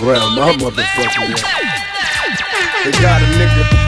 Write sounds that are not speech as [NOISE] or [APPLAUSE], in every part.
Well, my motherfucking They got a nigga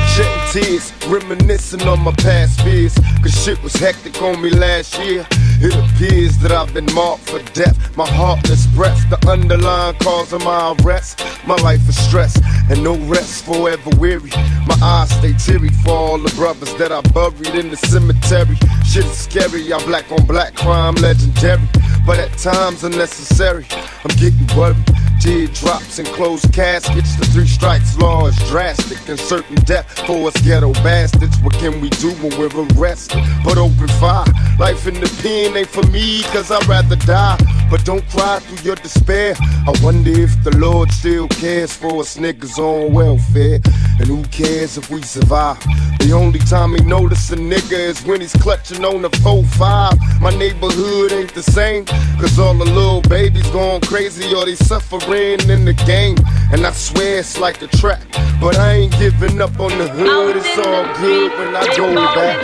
tears, reminiscing on my past fears. Cause shit was hectic on me last year. It appears that I've been marked for death. My heartless breath, the underlying cause of my arrest. My life is stress and no rest, forever weary. My eyes stay teary for all the brothers that I buried in the cemetery. Shit is scary, I'm black on black crime, legendary. But at times unnecessary, I'm getting worried. Teardrops and closed caskets. The three strikes law is drastic and certain death for us ghetto bastards. What can we do when we're arrested? But open fire. Life in the pen ain't for me, cause I'd rather die. But don't cry through your despair. I wonder if the Lord still cares for us niggas on welfare. And who cares if we survive? The only time he notice a nigga is when he's clutching on the 4-5. My neighborhood ain't the same, cause all the little babies going crazy or they suffering in the game. And I swear it's like a trap, but I ain't giving up on the hood. It's all good when I go back.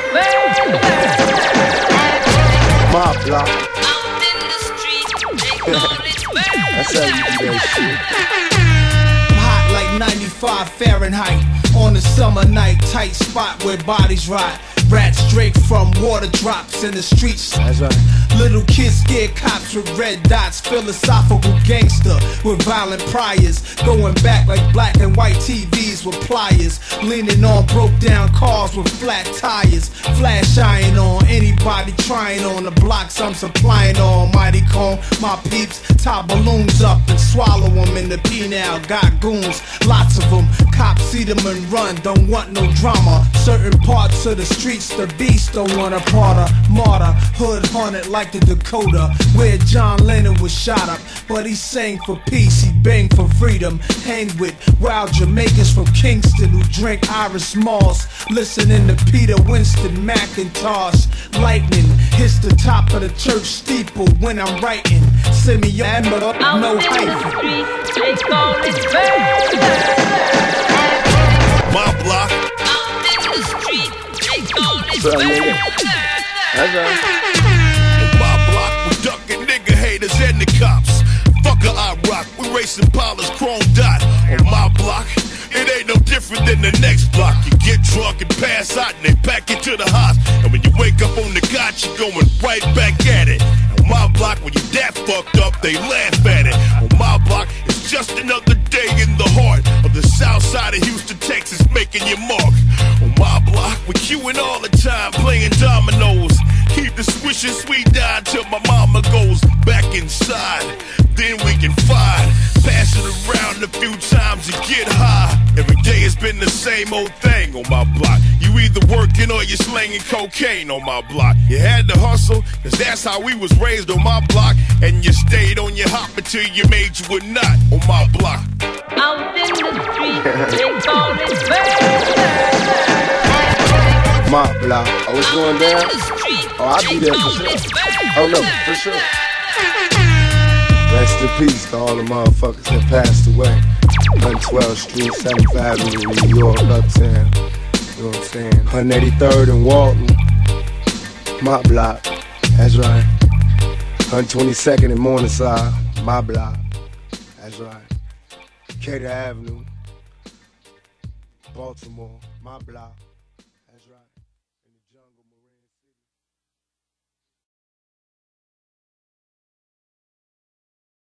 My block. [LAUGHS] That's how you do that shit. I'm hot like 95 Fahrenheit on a summer night, tight spot where bodies rot. Rats drink from water drops in the streets. That's right. Little kids scared cops with red dots. Philosophical gangster with violent priors. Going back like black and white TVs with pliers. Leaning on broke down cars with flat tires. Flash iron on trying on the blocks I'm supplying on. Mighty cone, my peeps tie balloons up and swallow them in the penal. Got goons, lots of them. Cops see them and run, don't want no drama. Certain parts of the streets, the beast don't want a part of. Martyr, hood haunted like the Dakota, where John Lennon was shot up. But he sang for peace, he banged for freedom. Hang with wild Jamaicans from Kingston who drink Irish Moss. Listening to Peter Winston McIntosh. Lightning hits the top of the church steeple when I'm writing. Send me your no hyphen. They call it different than the next block. You get drunk and pass out and they pack you to the house. And when you wake up on the couch, you're going right back at it. On my block, when you that fucked up, they laugh at it. On my block, it's just another day in the heart of the south side of Houston, Texas, making your mark. On my block, we queuing all the time, playing dominoes. Keep the Swisher Sweet down till my mama goes back inside. Then we can fight. Pass it around a few times and get high. Every day has been the same old thing on my block. You either working or you're slinging cocaine on my block. You had to hustle, cause that's how we was raised on my block. And you stayed on your hop until you made you a nut on my block. Out in the street, they call it My block. Oh, I was going down? Oh, I'll be there for sure. Oh, no, for sure. Rest in peace to all the motherfuckers that passed away. 112th Street, 7th Avenue, New York, Uptown. You know what I'm saying? 183rd and Walton. My block. That's right. 122nd and Morningside. My block. That's right. Cater Avenue. Baltimore. My block.